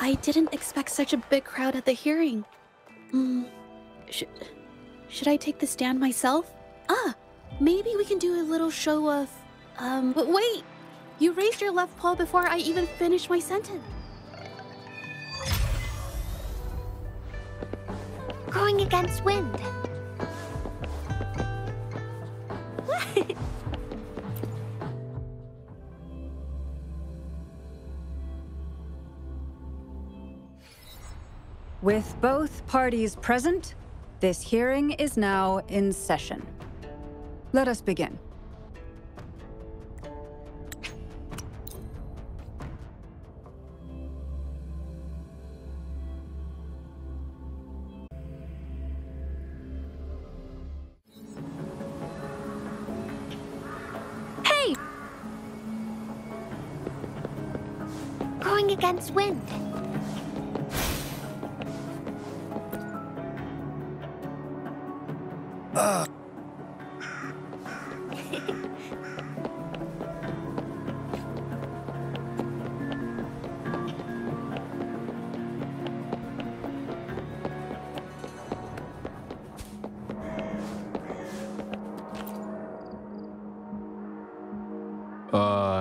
I didn't expect such a big crowd at the hearing. Hmm. Should, should I take the stand myself? Ah, maybe we can do a little show of. Um, but wait! You raised your left paw before I even finished my sentence. Going against wind. With both parties present, this hearing is now in session. Let us begin. Hey! Going against wind. Uh.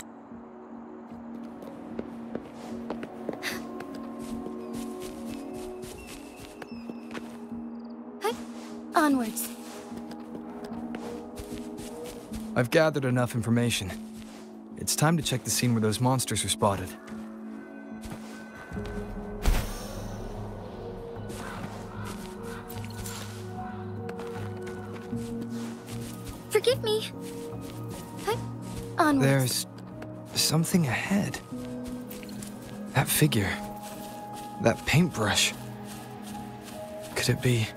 Onwards. I've gathered enough information. It's time to check the scene where those monsters were spotted. Forgive me. Onwards. There's something ahead. That figure. That paintbrush. Could it be?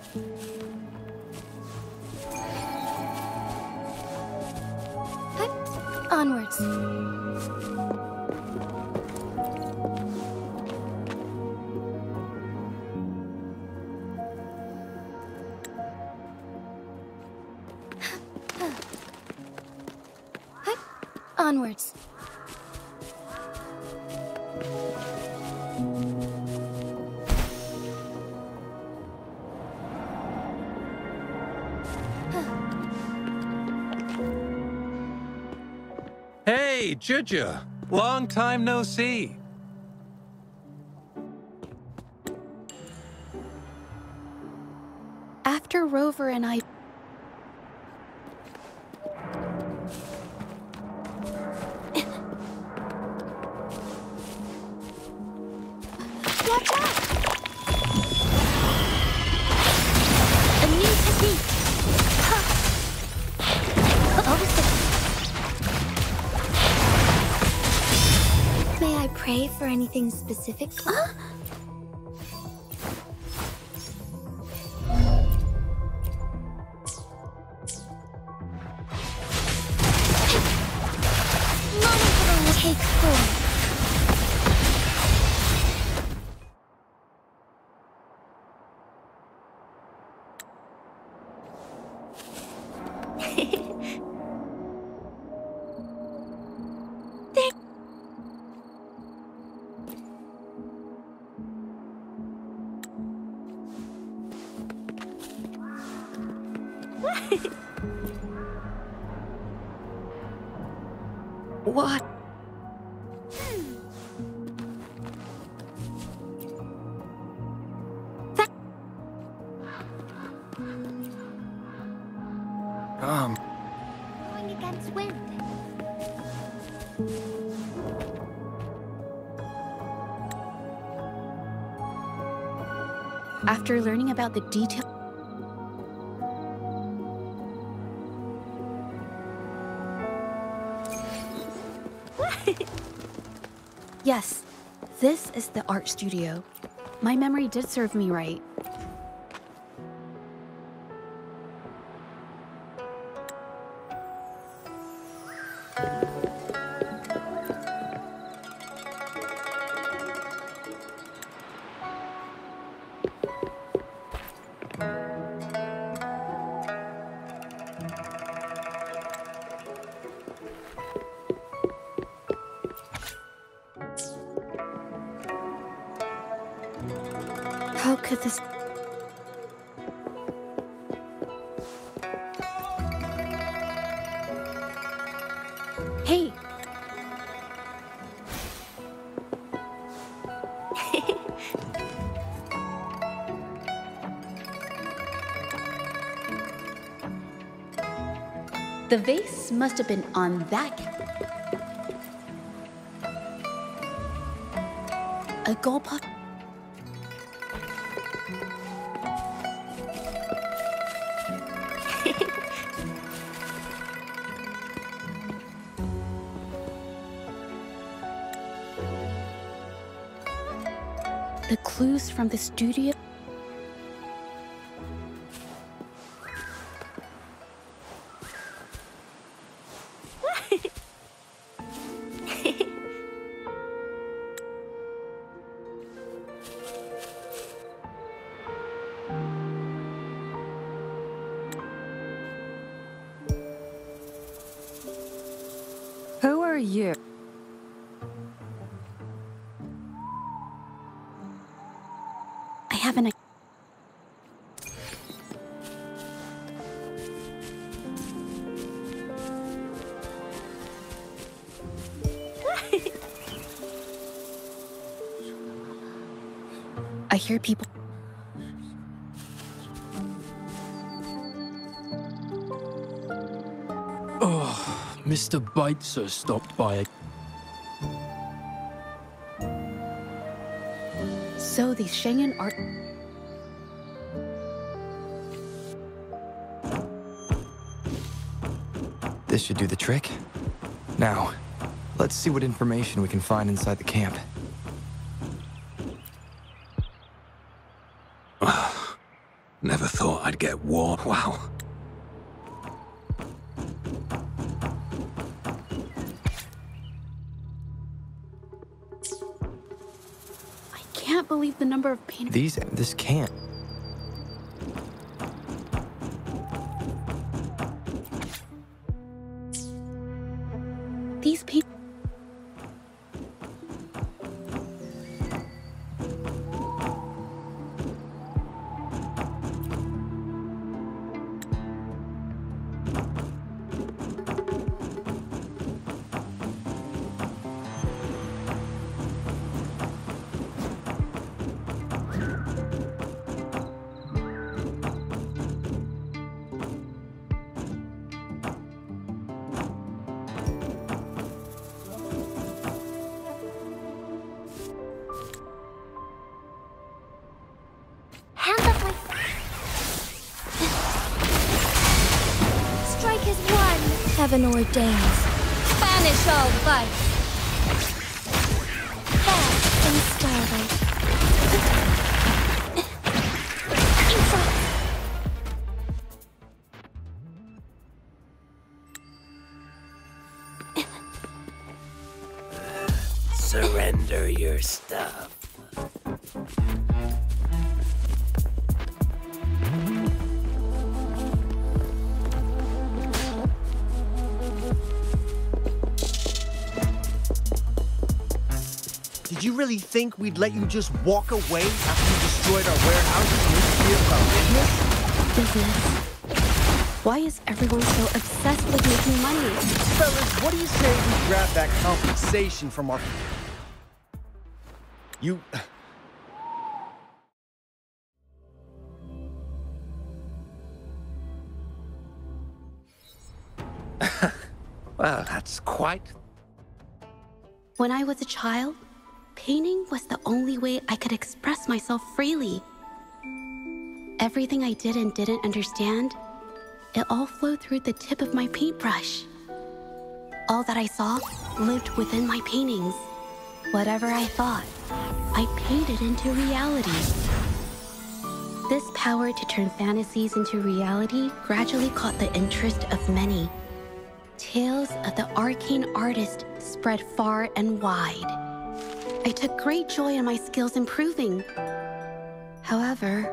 Hey, Zhezhi. Long time no see. After Rover and I. pray for anything specific? Take What? Um, Going against wind. After learning about the detail. Yes, this is the art studio. My memory did serve me right. Hey! the vase must have been on that... A gold pot... the clues from the studio. I hear people... Oh, Mr. Baitzer stopped by. So these Schengen art... This should do the trick. Now, let's see what information we can find inside the camp. Never thought I'd get warm. Wow. I can't believe the number of paintings... These, this can't. Heaven ordains. Banish all vice. Fast and. Surrender your stuff. Really think we'd let you just walk away after you destroyed our warehouses and interfered with our business? business. Why is everyone so obsessed with making money? Fellas, what do you say we grab that compensation from our... You... Well, that's quite. When I was a child, painting was the only way I could express myself freely. Everything I did and didn't understand, it all flowed through the tip of my paintbrush. All that I saw lived within my paintings. Whatever I thought, I painted into reality. This power to turn fantasies into reality gradually caught the interest of many. Tales of the arcane artist spread far and wide. I took great joy in my skills improving. However,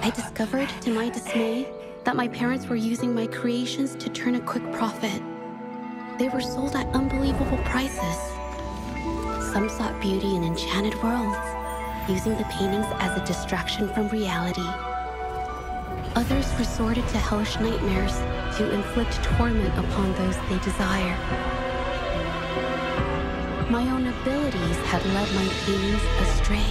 I discovered to my dismay that my parents were using my creations to turn a quick profit. They were sold at unbelievable prices. Some sought beauty in enchanted worlds, using the paintings as a distraction from reality. Others resorted to hellish nightmares to inflict torment upon those they desire. My own abilities had led my paintings astray.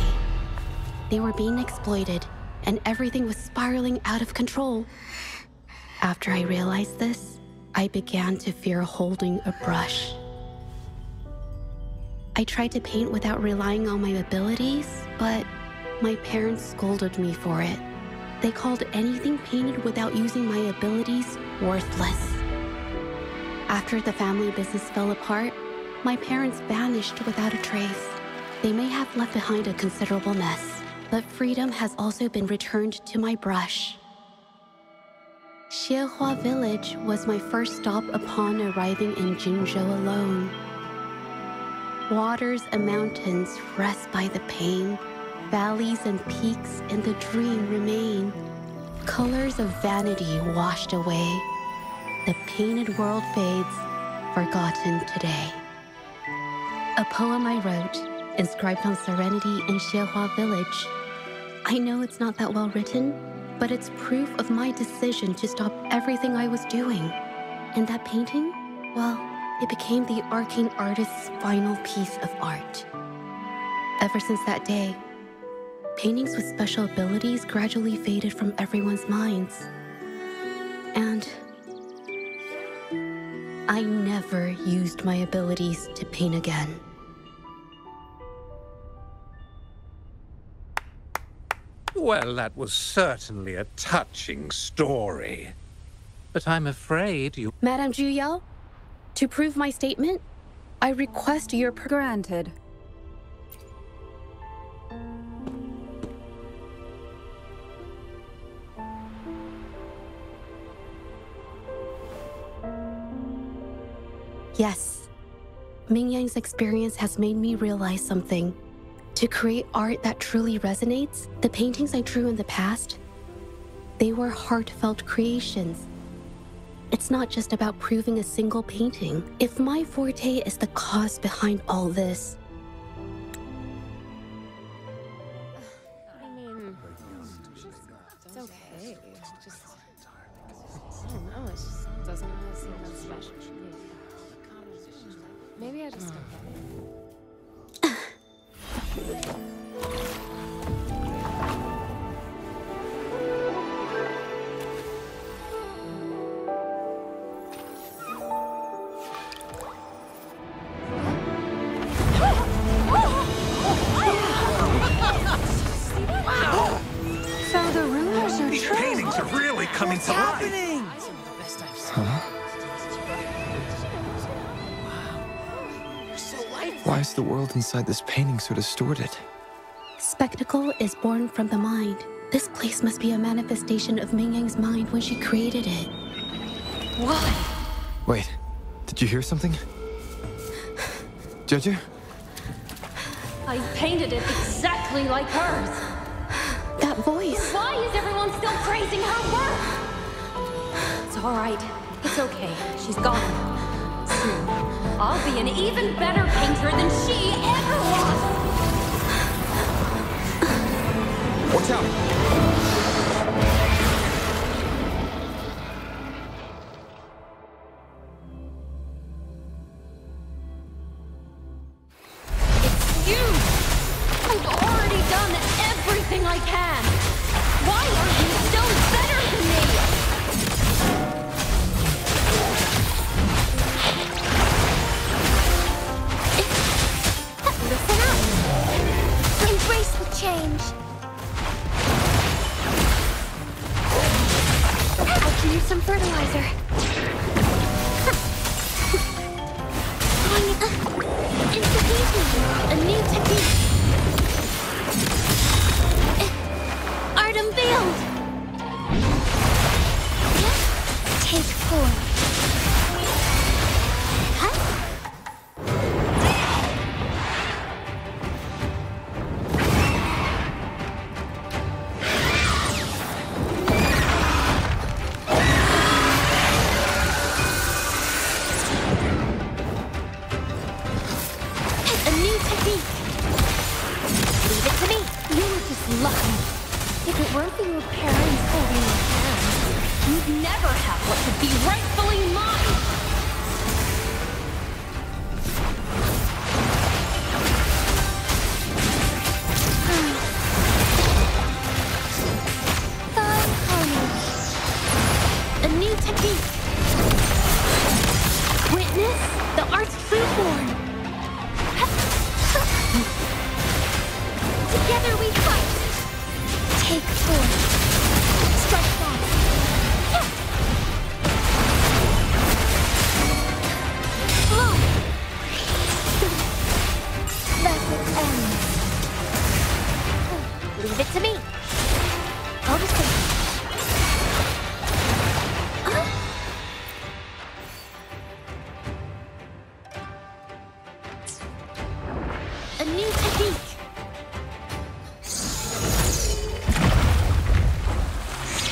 They were being exploited, and everything was spiraling out of control. After I realized this, I began to fear holding a brush. I tried to paint without relying on my abilities, but my parents scolded me for it. They called anything painted without using my abilities worthless. After the family business fell apart, my parents vanished without a trace. They may have left behind a considerable mess, but freedom has also been returned to my brush. Xiehua Village was my first stop upon arriving in Jinzhou alone. Waters and mountains rest by the pain. Valleys and peaks in the dream remain. Colors of vanity washed away. The painted world fades, forgotten today. A poem I wrote, inscribed on serenity in Xiehua Village. I know it's not that well written, but it's proof of my decision to stop everything I was doing. And that painting, well, it became the arcane artist's final piece of art. Ever since that day, paintings with special abilities gradually faded from everyone's minds. And I never used my abilities to paint again. Well, that was certainly a touching story. But I'm afraid you... Madame Juyao, to prove my statement, I request your per- Granted. Yes. Ming Yang's experience has made me realize something. To create art that truly resonates, the paintings I drew in the past, they were heartfelt creations. It's not just about proving a single painting. If my forte is the cause behind all this, the world inside this painting so distorted? spectacle is born from the mind. This place must be a manifestation of Ming Yang's mind when she created it. Why? Wait, did you hear something? Zhezhi? I painted it exactly like hers. That voice! Why is everyone still praising her work? It's all right. It's okay. She's gone. Soon, I'll be an even better painter than she ever was. Watch out!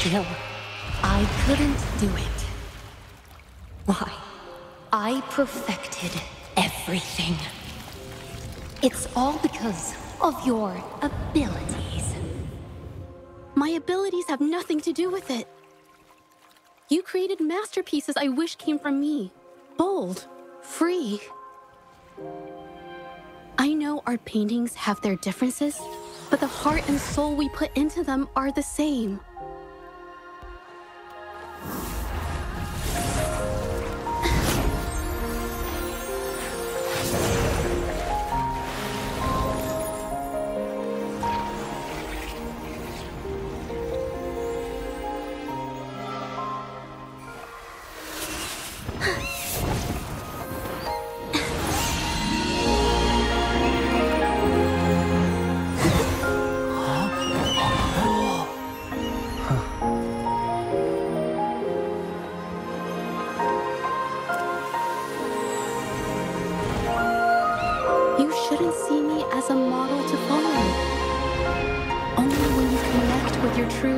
Still, I couldn't do it. Why? I perfected everything. It's all because of your abilities. My abilities have nothing to do with it. You created masterpieces I wish came from me. Bold, free. I know art paintings have their differences, but the heart and soul we put into them are the same.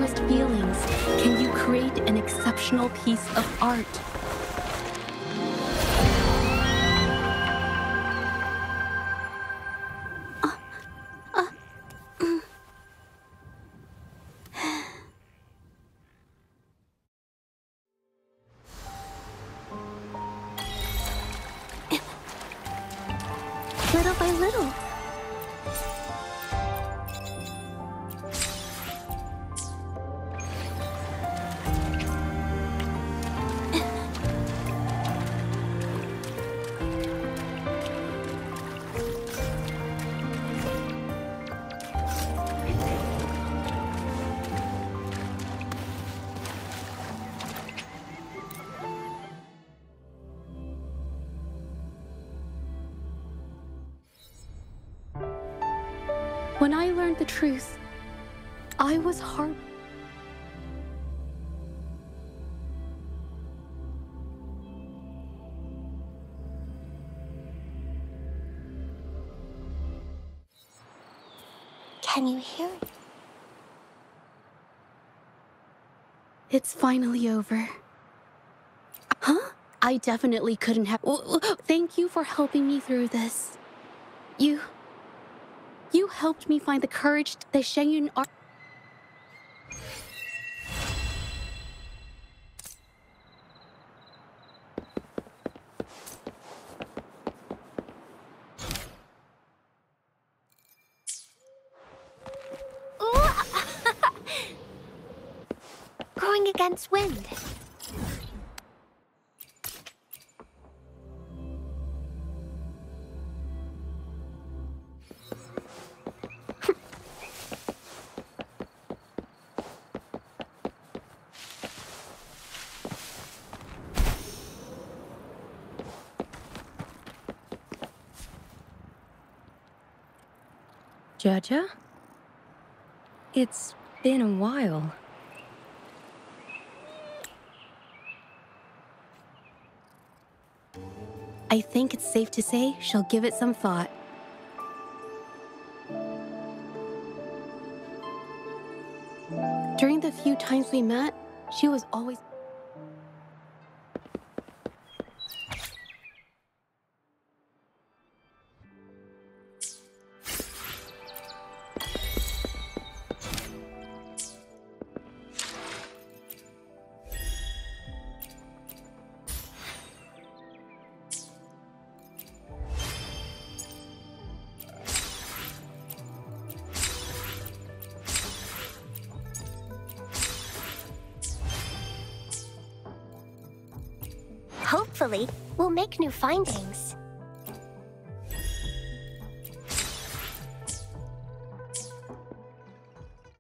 Feelings can you create an exceptional piece of art. When I learned the truth, I was heart. Can you hear it? It's finally over. Huh? I definitely couldn't have. Thank you for helping me through this. You. You helped me find the courage to the Shengyun art. Zhezhi? It's been a while. I think it's safe to say she'll give it some thought. During the few times we met, she was always. Hopefully, we'll make new findings.